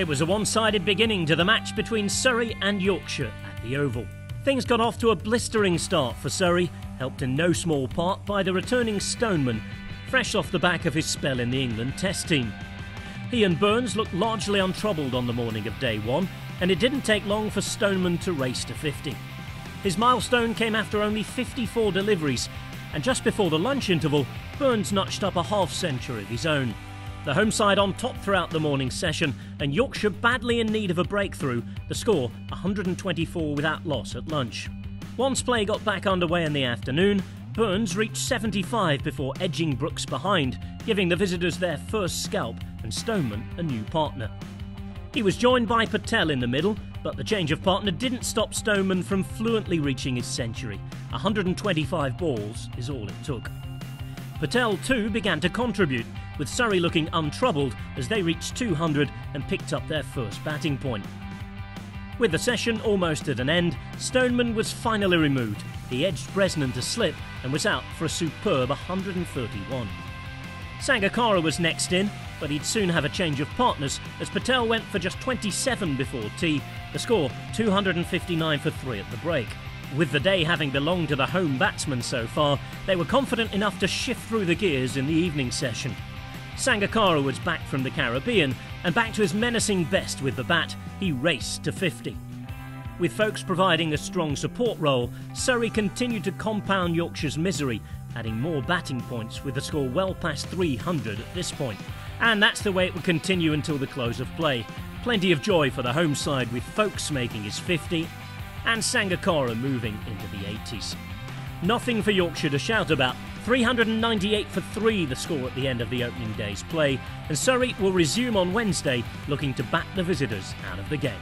It was a one sided beginning to the match between Surrey and Yorkshire at the Oval. Things got off to a blistering start for Surrey, helped in no small part by the returning Stoneman, fresh off the back of his spell in the England Test team. He and Burns looked largely untroubled on the morning of day one, and it didn't take long for Stoneman to race to 50. His milestone came after only 54 deliveries, and just before the lunch interval, Burns notched up a half century of his own. The home side on top throughout the morning session, and Yorkshire badly in need of a breakthrough, the score 124 without loss at lunch. Once play got back underway in the afternoon, Burns reached 75 before edging Brooks behind, giving the visitors their first scalp and Stoneman a new partner. He was joined by Patel in the middle, but the change of partner didn't stop Stoneman from fluently reaching his century. 125 balls is all it took. Patel too began to contribute, with Surrey looking untroubled as they reached 200 and picked up their first batting point. With the session almost at an end, Stoneman was finally removed. He edged Bresnan to slip and was out for a superb 131. Sangakkara was next in, but he'd soon have a change of partners as Patel went for just 27 before tea, the score 259 for 3 at the break. With the day having belonged to the home batsmen so far, they were confident enough to shift through the gears in the evening session. Sangakkara was back from the Caribbean and back to his menacing best with the bat. He raced to 50. With Foakes providing a strong support role, Surrey continued to compound Yorkshire's misery, adding more batting points with the score well past 300 at this point. And that's the way it would continue until the close of play. Plenty of joy for the home side with Foakes making his 50 and Sangakkara moving into the 80s. Nothing for Yorkshire to shout about. 398 for 3 the score at the end of the opening day's play, and Surrey will resume on Wednesday looking to bat the visitors out of the game.